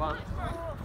啊。